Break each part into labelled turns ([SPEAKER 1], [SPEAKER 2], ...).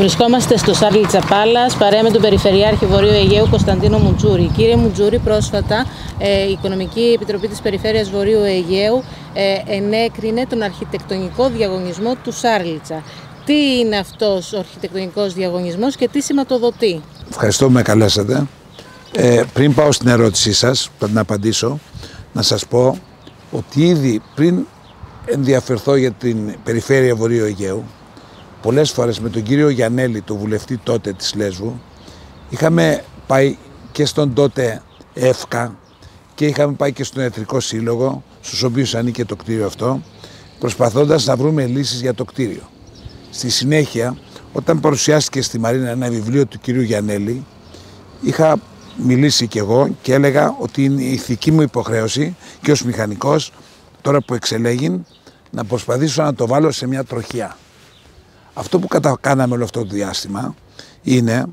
[SPEAKER 1] Βρισκόμαστε στο Σάρλι Τσαπάλας, παρέα με τον Περιφερειάρχη Βορείου Αιγαίου Κωνσταντίνο Μουτζούρη. Κύριε Μουτζούρη, πρόσφατα ε, η Οικονομική Επιτροπή της Περιφέρειας Βορείου Αιγαίου ε, ενέκρινε τον αρχιτεκτονικό διαγωνισμό του Σάρλιτσα. Τι είναι αυτός ο αρχιτεκτονικός διαγωνισμός και τι σηματοδοτεί;
[SPEAKER 2] Ευχαριστώ που με καλέσατε. Ε, πριν πάω στην ερώτησή σας, που να απαντήσω, να σας πω ότι ήδη πριν ενδιαφερθώ για την Περιφέρεια Βορείου Αιγαίου, πολλές φορές με τον κύριο Γιανέλη, το βουλευτή τότε της Λέσβου, είχαμε πάει και στον τότε ΕΦΚΑ και είχαμε πάει και στον Ιατρικό Σύλλογο, στους οποίους ανήκε το κτίριο αυτό, προσπαθώντας να βρούμε λύσεις για το κτίριο. Στη συνέχεια, όταν παρουσιάστηκε στη Μαρίνα ένα βιβλίο του κυρίου Γιανέλη, είχα μιλήσει κι εγώ και έλεγα ότι είναι η ηθική μου υποχρέωση και ως μηχανικός, τώρα που εξελέγει, να προσπαθήσω να το βάλω σε μια τροχιά. Αυτό που κάναμε όλο αυτό το διάστημα είναι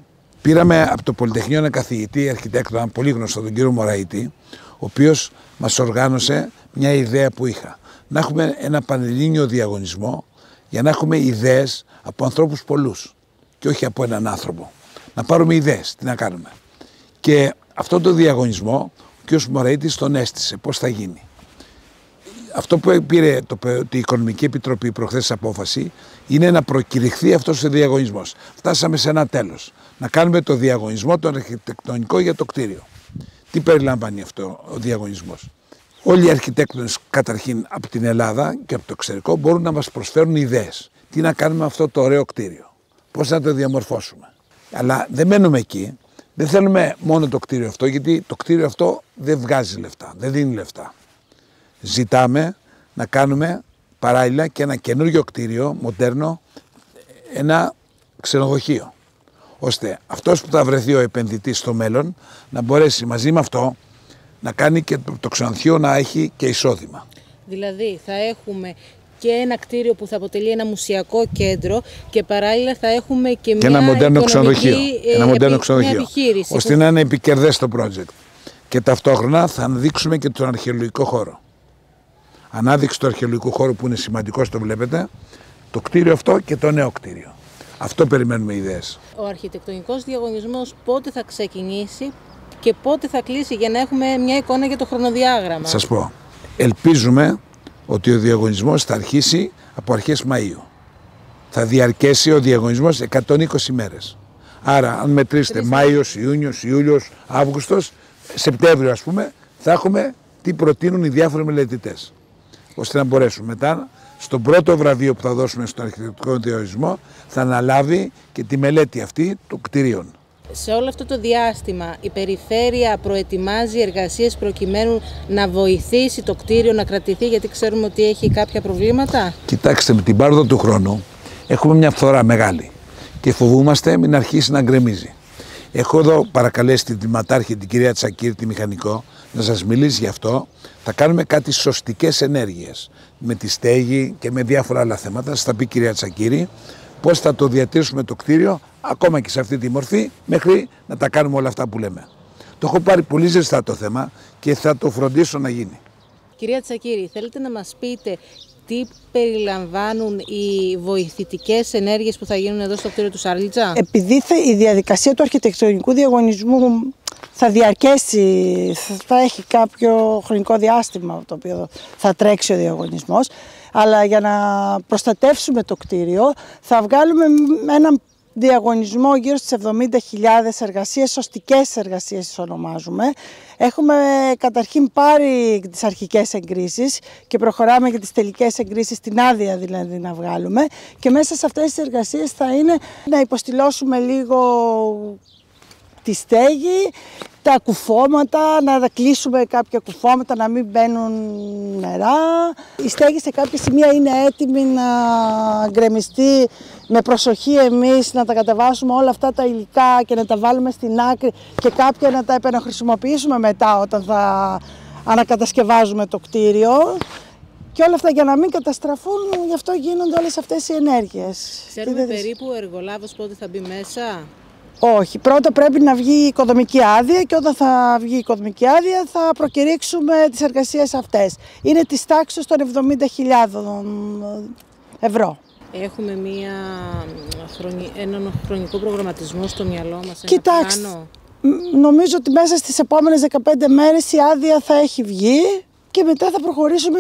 [SPEAKER 2] πήραμε από το Πολυτεχνείο ένα καθηγητή αρχιτέκτονα πολύ γνωστό, τον κύριο Μωραήτη, ο οποίος μας οργάνωσε μια ιδέα που είχα. Να έχουμε ένα πανελλήνιο διαγωνισμό για να έχουμε ιδέες από ανθρώπους πολλούς και όχι από έναν άνθρωπο. Να πάρουμε ιδέες, τι να κάνουμε. Και αυτό το διαγωνισμό ο κ. Μωραήτης τον έστησε, πώς θα γίνει. Αυτό που πήρε το, η Οικονομική Επιτροπή προχθές απόφαση είναι να προκηρυχθεί αυτός ο διαγωνισμός. Φτάσαμε σε ένα τέλος. Να κάνουμε το διαγωνισμό, τον αρχιτεκτονικό για το κτίριο. Τι περιλαμβάνει αυτό ο διαγωνισμός; Όλοι οι αρχιτέκτονες καταρχήν από την Ελλάδα και από το εξωτερικό μπορούν να μας προσφέρουν ιδέες. Τι να κάνουμε αυτό το ωραίο κτίριο; Πώς να το διαμορφώσουμε; Αλλά δεν μένουμε εκεί. Δεν θέλουμε μόνο το κτίριο αυτό, γιατί το κτίριο αυτό δεν βγάζει λεφτά, δεν δίνει λεφτά ζητάμε να κάνουμε παράλληλα και ένα καινούργιο κτίριο, μοντέρνο, ένα ξενοδοχείο. Ώστε αυτός που θα βρεθεί ο επενδυτής στο μέλλον να μπορέσει μαζί με αυτό να κάνει και το ξενοδοχείο να έχει και εισόδημα.
[SPEAKER 1] Δηλαδή θα έχουμε και ένα κτίριο που θα αποτελεί ένα μουσιακό κέντρο και παράλληλα θα έχουμε και,
[SPEAKER 2] και
[SPEAKER 1] μια
[SPEAKER 2] ένα μοντέρνο ξενοδοχείο.
[SPEAKER 1] Ε,
[SPEAKER 2] ένα μοντέρνο ξενοδοχείο. Ώστε να είναι επικερδές το project. Και ταυτόχρονα θα δείξουμε και τον αρχαιολογικό χώρο ανάδειξη του αρχαιολογικού χώρου που είναι σημαντικό, το βλέπετε, το κτίριο αυτό και το νέο κτίριο. Αυτό περιμένουμε ιδέες.
[SPEAKER 1] Ο αρχιτεκτονικός διαγωνισμός πότε θα ξεκινήσει και πότε θα κλείσει για να έχουμε μια εικόνα για το χρονοδιάγραμμα;
[SPEAKER 2] Σας πω, ελπίζουμε ότι ο διαγωνισμός θα αρχίσει από αρχές Μαΐου. Θα διαρκέσει ο διαγωνισμός 120 μέρες. Άρα αν μετρήσετε Μάιος, Ιούνιος, Ιούλιος, Αύγουστος, Σεπτέμβριο ας πούμε, θα έχουμε τι προτείνουν οι διάφοροι μελετητές ώστε να μπορέσουμε μετά στον πρώτο βραβείο που θα δώσουμε στον αρχιτεκτονικό διορισμό θα αναλάβει και τη μελέτη αυτή των κτηρίων.
[SPEAKER 1] Σε όλο αυτό το διάστημα η περιφέρεια προετοιμάζει εργασίες προκειμένου να βοηθήσει το κτίριο να κρατηθεί γιατί ξέρουμε ότι έχει κάποια προβλήματα;
[SPEAKER 2] Κοιτάξτε με την πάροδο του χρόνου έχουμε μια φθορά μεγάλη και φοβούμαστε μην αρχίσει να γκρεμίζει. Έχω εδώ παρακαλέσει την τιματάρχη την κυρία Τσακύρη, τη μηχανικό, να σας μιλήσει γι' αυτό. Θα κάνουμε κάτι σωστικές ενέργειες με τη στέγη και με διάφορα άλλα θέματα. Σας θα πει η κυρία Τσακύρη πώς θα το διατηρήσουμε το κτίριο ακόμα και σε αυτή τη μορφή μέχρι να τα κάνουμε όλα αυτά που λέμε. Το έχω πάρει πολύ ζεστά το θέμα και θα το φροντίσω να γίνει.
[SPEAKER 1] Κυρία Τσακύρη, θέλετε να μας πείτε τι περιλαμβάνουν οι βοηθητικές ενέργειες που θα γίνουν εδώ στο κτίριο του Σάρλιτσα.
[SPEAKER 3] Επειδή η διαδικασία του αρχιτεκτονικού διαγωνισμού θα διαρκέσει, θα έχει κάποιο χρονικό διάστημα το οποίο θα τρέξει ο διαγωνισμός, αλλά για να προστατεύσουμε το κτίριο θα βγάλουμε έναν διαγωνισμό γύρω στις 70.000 εργασίες, σωστικές εργασίες τις ονομάζουμε. Έχουμε καταρχήν πάρει τις αρχικές εγκρίσεις και προχωράμε για τις τελικές εγκρίσεις, την άδεια δηλαδή να βγάλουμε και μέσα σε αυτές τις εργασίες θα είναι να υποστηλώσουμε λίγο τη στέγη, τα κουφώματα, να κλείσουμε κάποια κουφώματα, να μην μπαίνουν νερά. Η στέγη σε κάποια σημεία είναι έτοιμη να γκρεμιστεί με προσοχή εμείς, να τα κατεβάσουμε όλα αυτά τα υλικά και να τα βάλουμε στην άκρη και κάποια να τα επαναχρησιμοποιήσουμε μετά όταν θα ανακατασκευάζουμε το κτίριο. Και όλα αυτά για να μην καταστραφούν, γι' αυτό γίνονται όλες αυτές οι ενέργειες.
[SPEAKER 1] Ξέρουμε περίπου ο εργολάβος πότε θα μπει μέσα;
[SPEAKER 3] Όχι. Πρώτα πρέπει να βγει η οικοδομική άδεια και όταν θα βγει η οικοδομική άδεια θα προκηρύξουμε τις εργασίες αυτές. Είναι της τάξης των 70.000 ευρώ.
[SPEAKER 1] Έχουμε μία, χρονι... έναν χρονικό προγραμματισμό στο μυαλό μας.
[SPEAKER 3] Κοιτάξτε,
[SPEAKER 1] ένα πλάνο.
[SPEAKER 3] μ, νομίζω ότι μέσα στις επόμενες 15 μέρες η άδεια θα έχει βγει και μετά θα προχωρήσουμε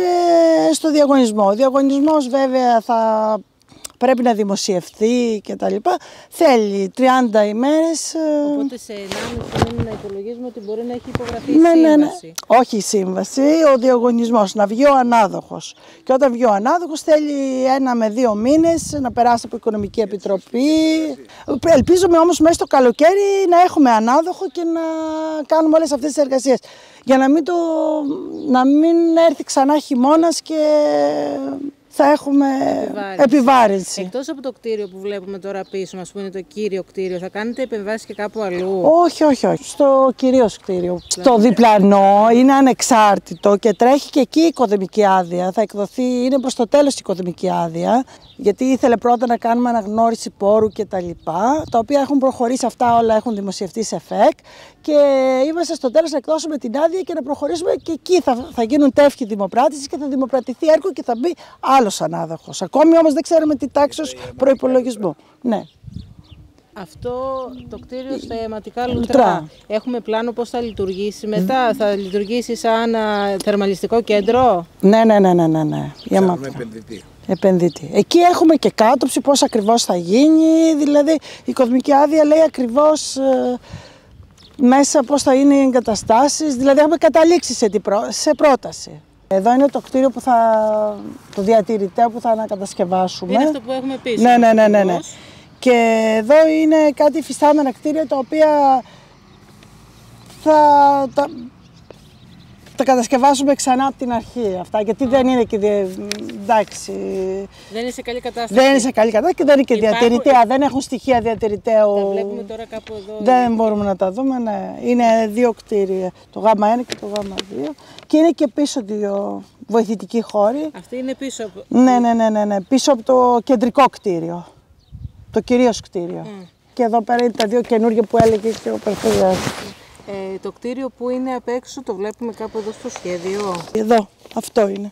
[SPEAKER 3] στο διαγωνισμό. Ο διαγωνισμός βέβαια θα πρέπει να δημοσιευθεί και τα λοιπά. Θέλει 30 ημέρες. ε,
[SPEAKER 1] Οπότε σε 1,5 μήνα να υπολογίζουμε ότι μπορεί να έχει υπογραφεί
[SPEAKER 3] Ναι,
[SPEAKER 1] η
[SPEAKER 3] ναι, ναι.
[SPEAKER 1] σύμβαση.
[SPEAKER 3] Όχι η σύμβαση, ο διαγωνισμός, να βγει ο ανάδοχος. Και όταν βγει ο ανάδοχος θέλει ένα με δύο μήνες να περάσει από Οικονομική Επιτροπή. Ελπίζουμε όμως μέσα στο καλοκαίρι να έχουμε ανάδοχο και να κάνουμε όλες αυτές τις εργασίες. Για να μην, το, να μην έρθει ξανά χειμώνας και θα έχουμε
[SPEAKER 1] Επιβάρυνση.
[SPEAKER 3] επιβάρυνση.
[SPEAKER 1] Εκτός από το κτίριο που βλέπουμε τώρα πίσω, ας πούμε το κύριο κτίριο, θα κάνετε επεμβάσεις και κάπου αλλού;
[SPEAKER 3] Όχι, όχι, όχι. Στο κυρίως κτίριο. Στο διπλανό είναι ανεξάρτητο και τρέχει και εκεί η οικοδομική άδεια. Θα εκδοθεί, είναι προς το τέλος η οικοδομική άδεια, γιατί ήθελε πρώτα να κάνουμε αναγνώριση πόρου και τα λοιπά, τα οποία έχουν προχωρήσει αυτά όλα, έχουν δημοσιευτεί σε ΦΕΚ και είμαστε στο τέλος να εκδώσουμε την άδεια και να προχωρήσουμε και εκεί θα, θα γίνουν τεύχη δημοπράτησης και θα δημοπρατηθεί έργο και θα μπει άλλος ανάδοχος. Ακόμη όμως δεν ξέρουμε τι τάξος προϋπολογισμού. Ναι.
[SPEAKER 1] Αυτό το κτίριο στα αιματικά λουτρά.
[SPEAKER 3] Λουτρά.
[SPEAKER 1] Έχουμε πλάνο πώς θα λειτουργήσει μετά; Θα λειτουργήσει σαν α, θερμαλιστικό κέντρο;
[SPEAKER 3] Ναι, ναι, ναι, ναι, ναι. ναι. Η
[SPEAKER 2] Θέλουμε
[SPEAKER 3] αιματικά.
[SPEAKER 2] επενδυτή.
[SPEAKER 3] επενδυτή. Εκεί έχουμε και κάτωψη πώς ακριβώς θα γίνει, δηλαδή η οικοδομική άδεια λέει ακριβώς ε, μέσα πώς θα είναι οι εγκαταστάσεις, δηλαδή έχουμε καταλήξει σε, τι πρό- σε πρόταση. Εδώ είναι το κτίριο που θα, το διατηρητέο που θα ανακατασκευάσουμε.
[SPEAKER 1] Είναι αυτό που έχουμε πίσω.
[SPEAKER 3] Ναι, ναι, ναι, ναι, ναι.
[SPEAKER 1] ακριβώς.
[SPEAKER 3] Και εδώ είναι κάτι φυστάμενα κτίρια τα οποία θα τα, τα κατασκευάσουμε ξανά από την αρχή αυτά, γιατί δεν είναι και δια- εντάξει,
[SPEAKER 1] Δεν είναι σε καλή κατάσταση.
[SPEAKER 3] δεν είναι σε καλή κατάσταση και δεν είναι και
[SPEAKER 1] Υπάρχουν-
[SPEAKER 3] διατηρητέα, δεν έχουν στοιχεία διατηρηταίου.
[SPEAKER 1] Τα βλέπουμε τώρα κάπου εδώ.
[SPEAKER 3] Δεν μπορούμε να τα δούμε, ναι. Είναι δύο κτίρια, το Γ1 και το Γ2 και είναι και πίσω δύο βοηθητικοί χώροι.
[SPEAKER 1] Αυτή είναι πίσω από...
[SPEAKER 3] Ναι, ναι, ναι, ναι, ναι. Πίσω από το κεντρικό κτίριο. Το κυρίως κτίριο. Και εδώ πέρα είναι τα δύο καινούργια που έλεγε και ο Περιφερειάρχης.
[SPEAKER 1] Ε, το κτίριο που είναι απ' έξω το βλέπουμε κάπου εδώ στο σχέδιο;
[SPEAKER 3] Εδώ, αυτό είναι.